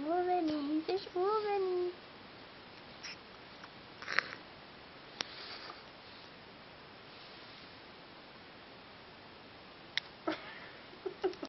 more than easy.